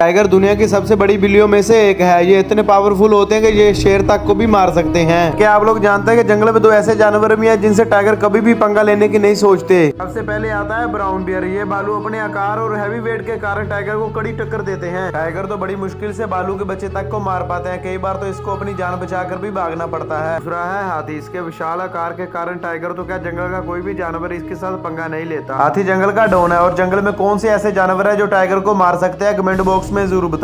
Tiger दुनिया की सबसे बड़ी बिल्लियों में से एक है। ये इतने पावरफुल होते हैं कि ये शेर तक को भी मार सकते हैं। क्या आप लोग जानते हैं कि जंगल में दो ऐसे जानवर भी हैं जिनसे टाइगर कभी भी पंगा लेने की नहीं सोचते? सबसे पहले आता है ब्राउन बियर ये बालू अपने आकार और हैवी वेट के कारण टाइगर को कड़ी टक्कर देते हैं। टाइगर तो बड़ी मुश्किल से बालू के बच्चे तक को मार पाते हैं। कई बार तो इसको अपनी जान बचाकर भी भागना पड़ता है। दूसरा है हाथी। इसके विशाल आकार के कारण टाइगर तो क्या जंगल का कोई भी जानवर इसके साथ पंगा नहीं लेता। हाथी जंगल का डोन है और जंगल में कौन से ऐसे जानवर है जो टाइगर को मार सकते हैं? कमेंट में ज़रूर बताएँ।